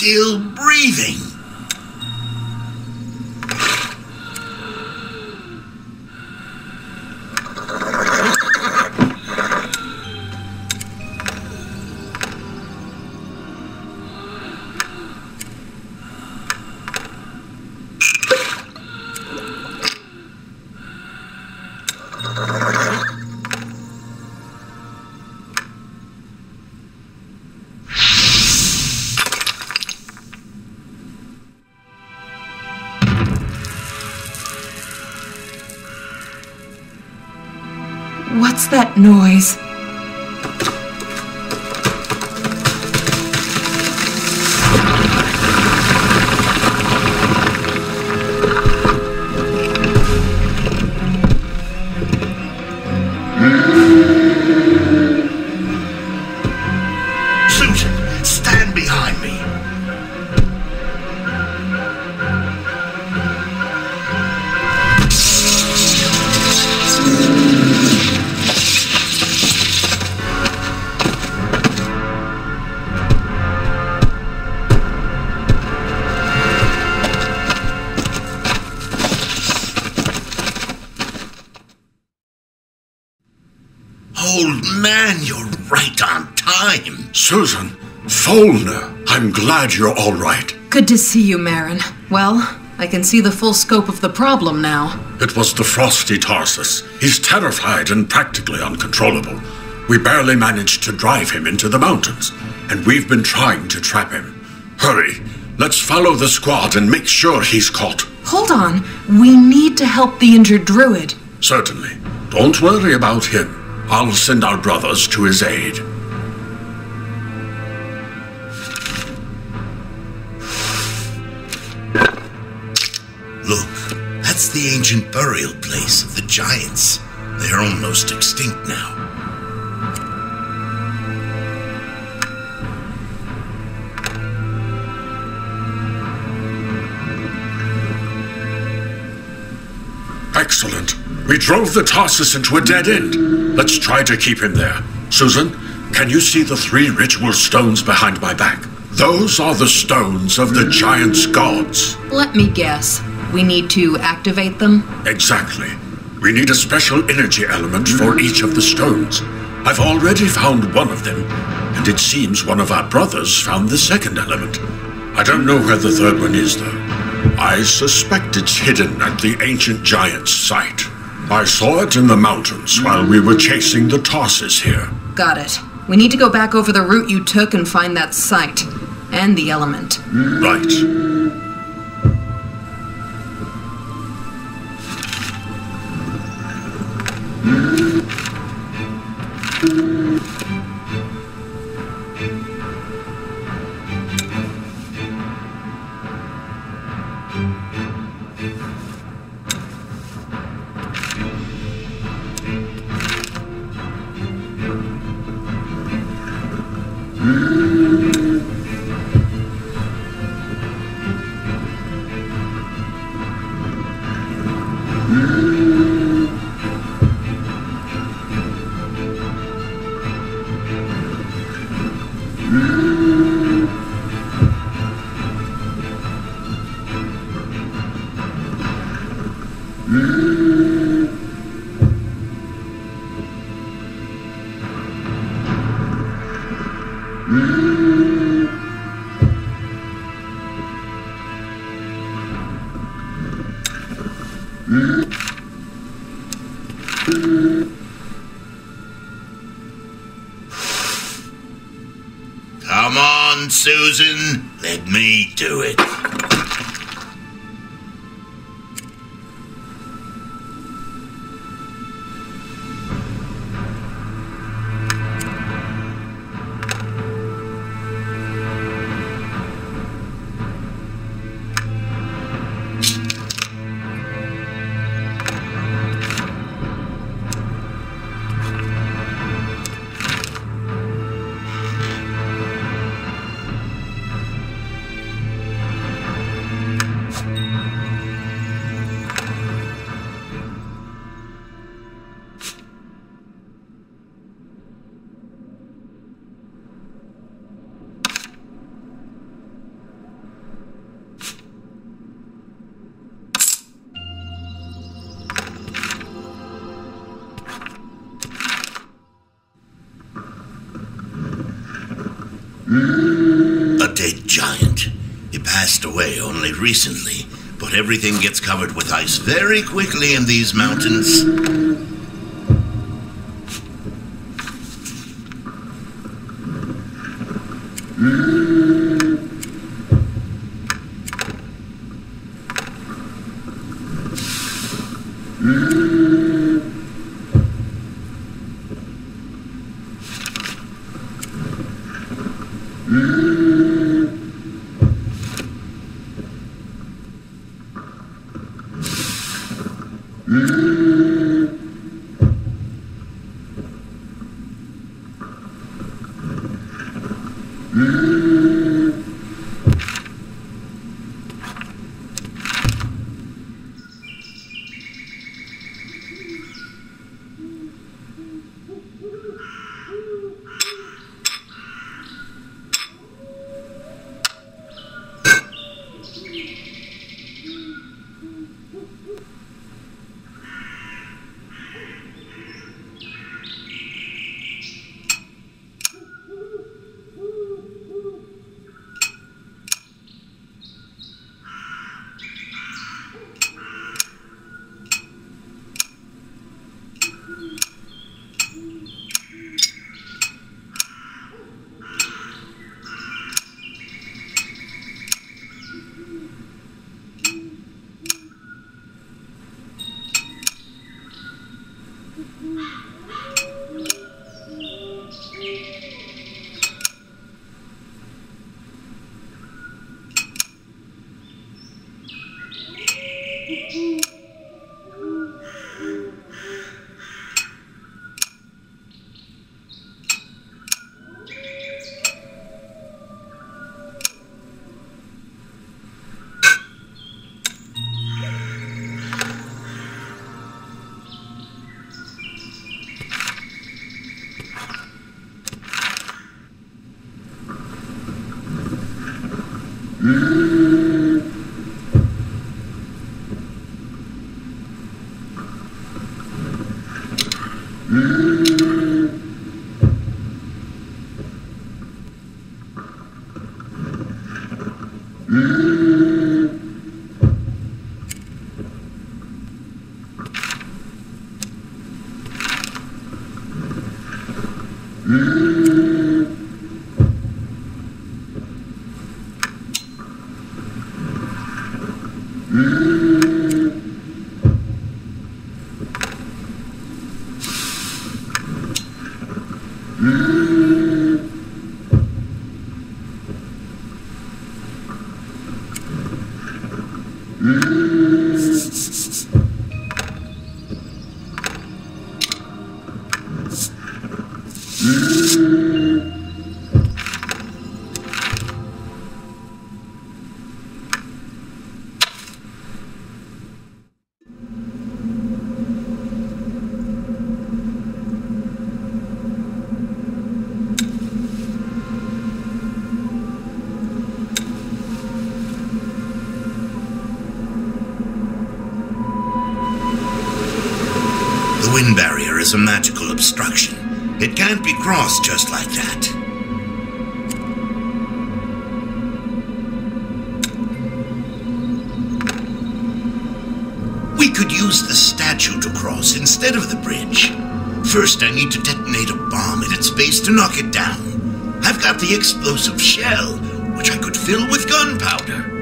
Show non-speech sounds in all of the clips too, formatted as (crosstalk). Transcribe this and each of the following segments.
still breathing. That noise? Susan, Folner, I'm glad you're all right. Good to see you, Maaron. Well, I can see the full scope of the problem now. It was the frosty Tarsus. He's terrified and practically uncontrollable. We barely managed to drive him into the mountains, and we've been trying to trap him. Hurry, let's follow the squad and make sure he's caught. Hold on. We need to help the injured druid. Certainly. Don't worry about him. I'll send our brothers to his aid. Look, that's the ancient burial place of the giants. They're almost extinct now. Excellent. We drove the Tarsus into a dead end. Let's try to keep him there. Susan, can you see the three ritual stones behind my back? Those are the stones of the giant's gods. Let me guess. We need to activate them? Exactly. We need a special energy element for each of the stones. I've already found one of them, and it seems one of our brothers found the second element. I don't know where the third one is, though. I suspect it's hidden at the ancient giant's site. I saw it in the mountains while we were chasing the Tarsus here. Got it. We need to go back over the route you took and find that site. And the element. Right. Thank you. Come on, Susan. Let me do it. A dead giant. He passed away only recently, but everything gets covered with ice very quickly in these mountains. Mm-hmm. (laughs) The magical obstruction. It can't be crossed just like that. We could use the statue to cross instead of the bridge. First, I need to detonate a bomb at its base to knock it down. I've got the explosive shell, which I could fill with gunpowder.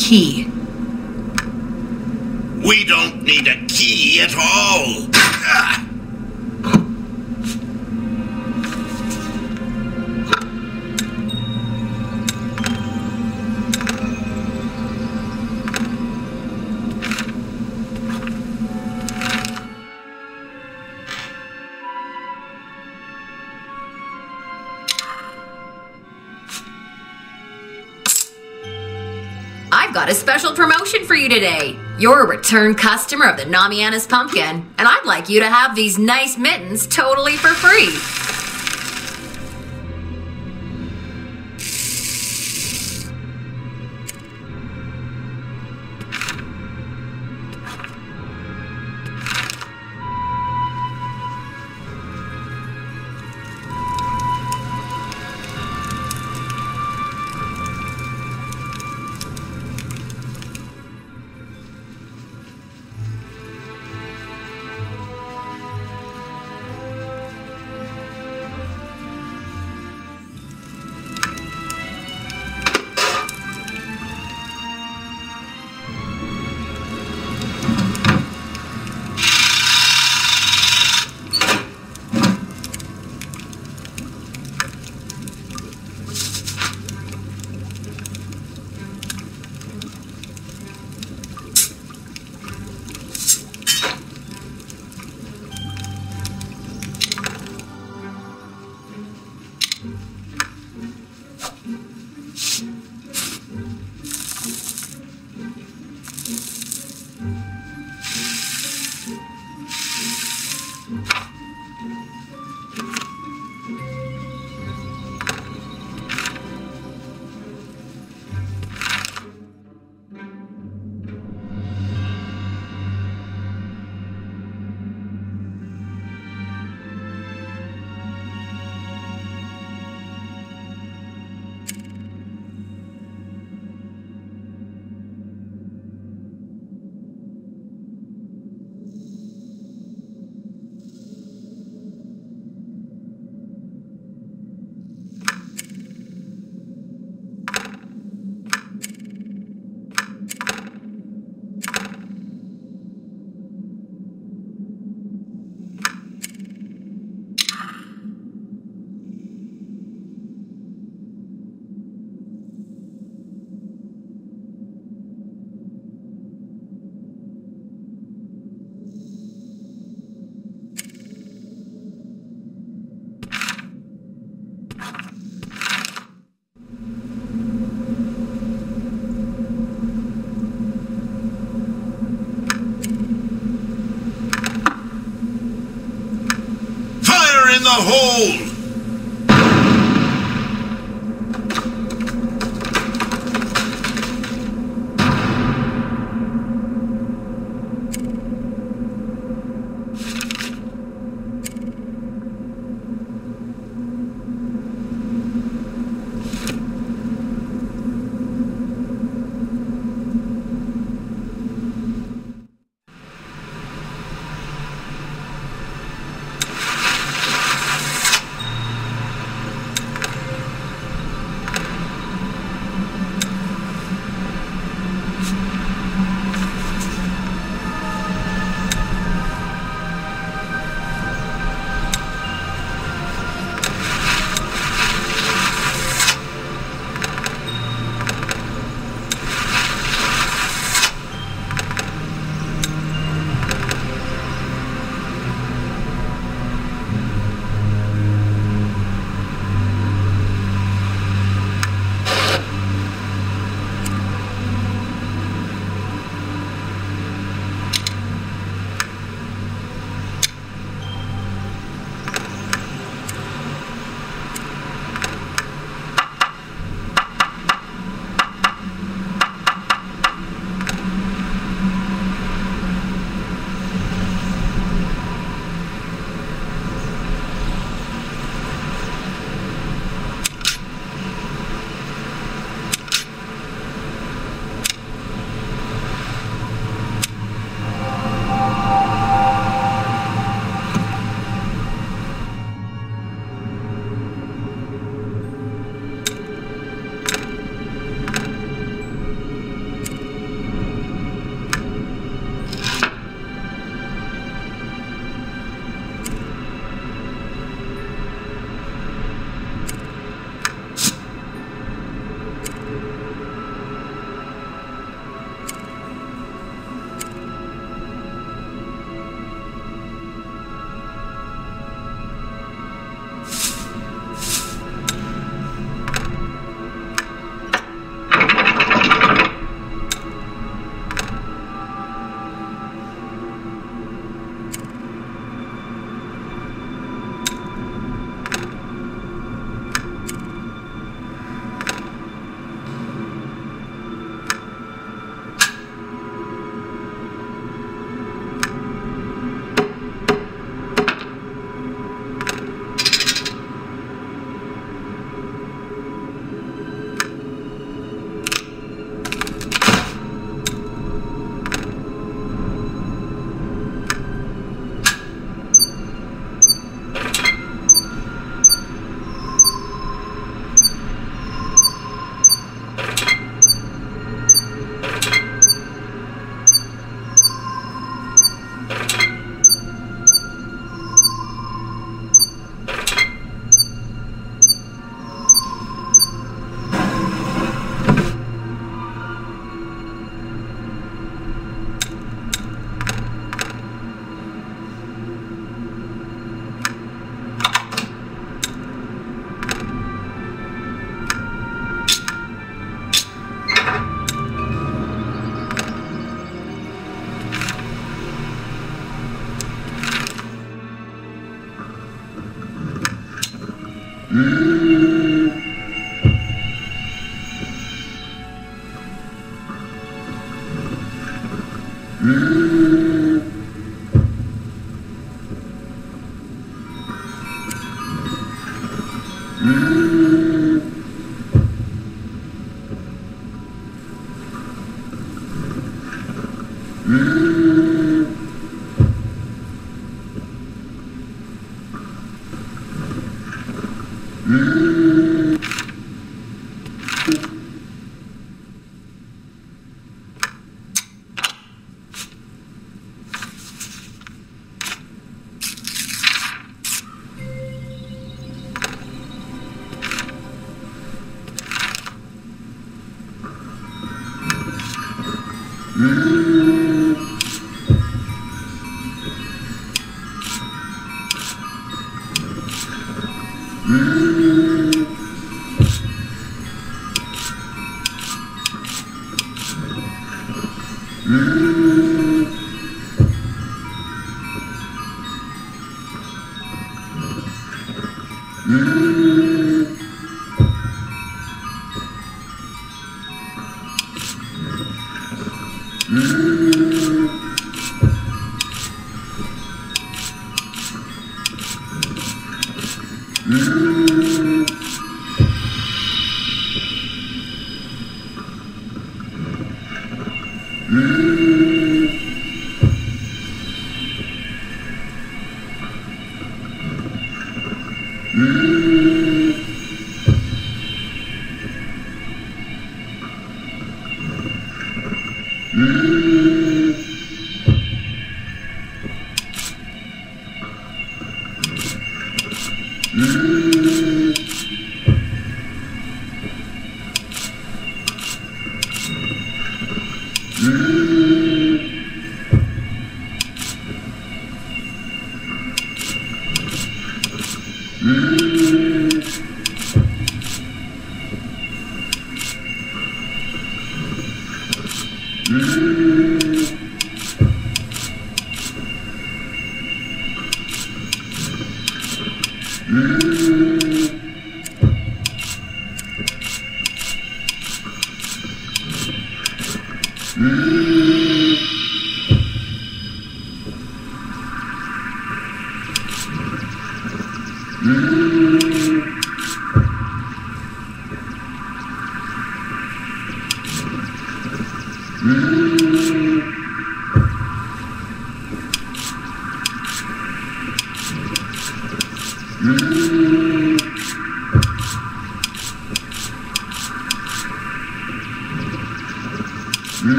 Key. We don't need a key at all. You today. You're a return customer of the Namiana's Pumpkin, and I'd like you to have these nice mittens totally for free. Hole! The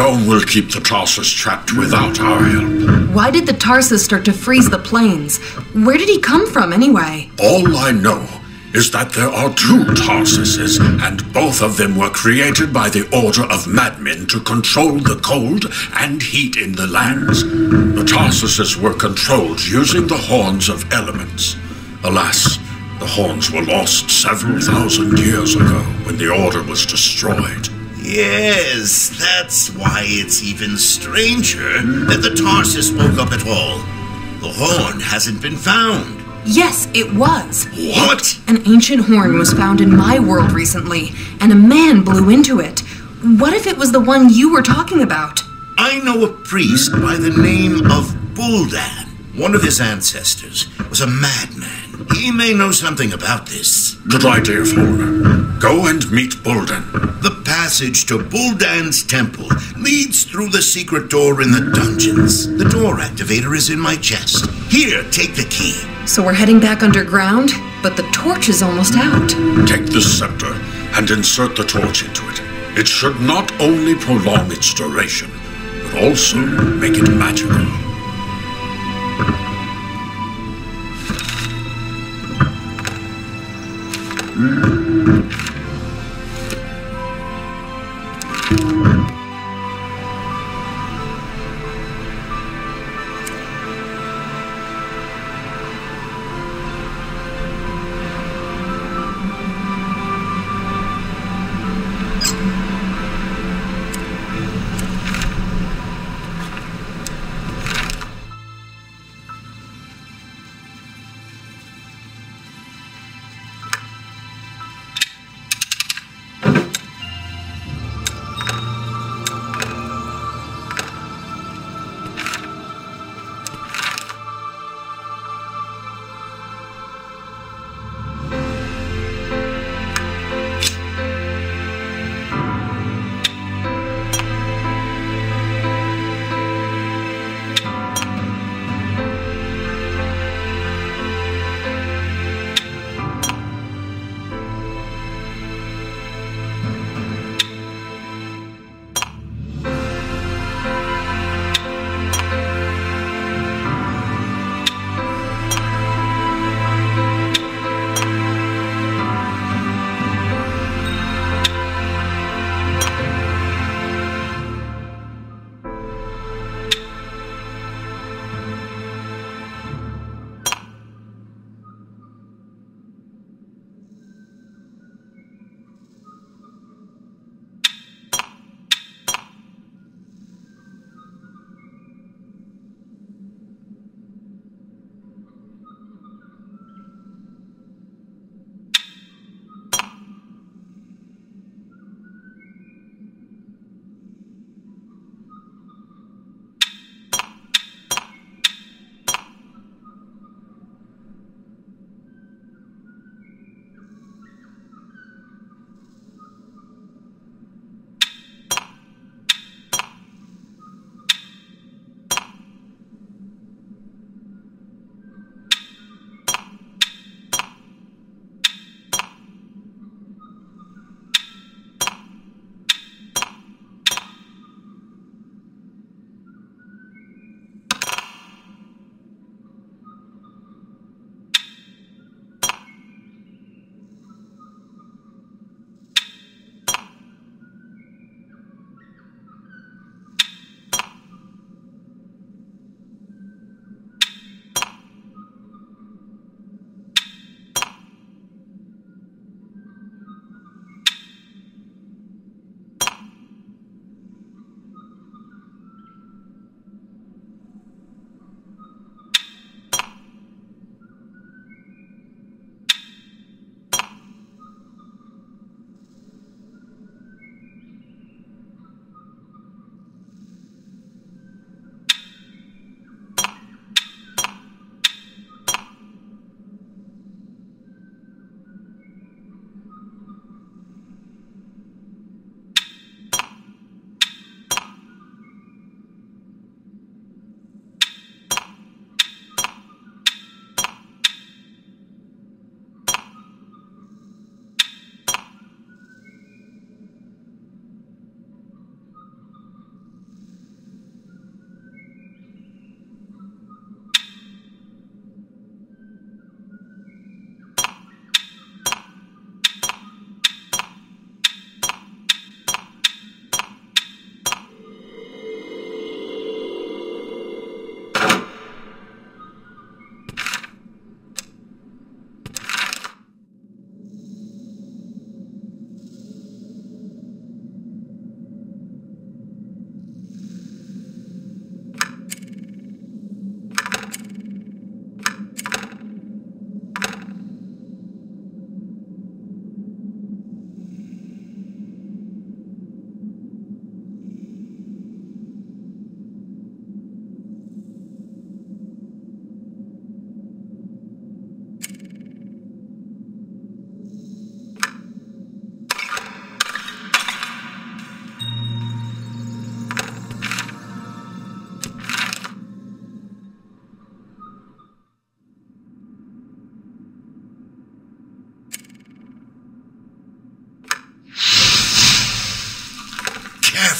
dome will keep the Tarsus trapped without our help. Why did the Tarsus start to freeze the plains? Where did he come from, anyway? All I know is that there are two Tarsuses, and both of them were created by the Order of Madmen to control the cold and heat in the lands. The Tarsuses were controlled using the horns of elements. Alas, the horns were lost several thousand years ago when the Order was destroyed. Yes, that's why it's even stranger that the Tarsus woke up at all. The horn hasn't been found. Yes, it was. What? An ancient horn was found in my world recently, and a man blew into it. What if it was the one you were talking about? I know a priest by the name of Buldan. One of his ancestors was a madman. He may know something about this. Good idea, Flora. Go and meet Buldan. The passage to Buldan's temple leads through the secret door in the dungeons. The door activator is in my chest. Here, take the key. So we're heading back underground, but the torch is almost out. Take this scepter and insert the torch into it. It should not only prolong its duration, but also make it magical. Mm-hmm.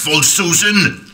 Careful, Susan!